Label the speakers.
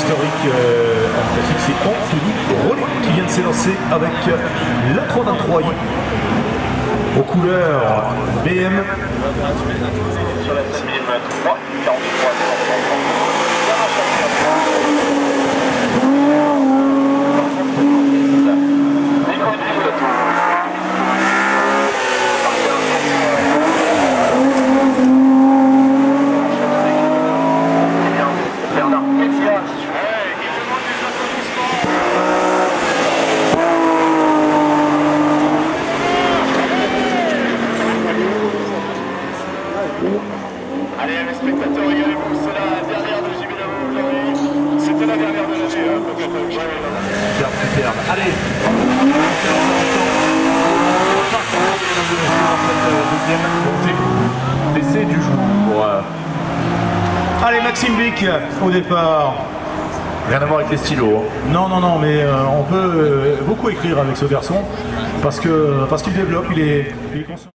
Speaker 1: historique euh, c'est Anthony Rollet qui vient
Speaker 2: de s'élancer avec euh, la 323i aux couleurs BM.
Speaker 3: Allez, les spectateurs, régalez-vous, c'est la dernière de JB Davo aujourd'hui. C'était la dernière de l'année, hein, peut-être. Ouais,
Speaker 1: Superbe, superbe. Allez Deuxième montée d'essai du jour. Allez, Maxime Vic au départ.
Speaker 4: Rien à voir avec les stylos. hein.
Speaker 1: Non, non, non, mais euh, on peut euh, beaucoup écrire avec ce garçon parce que parce qu'il développe, il est, il est conscient.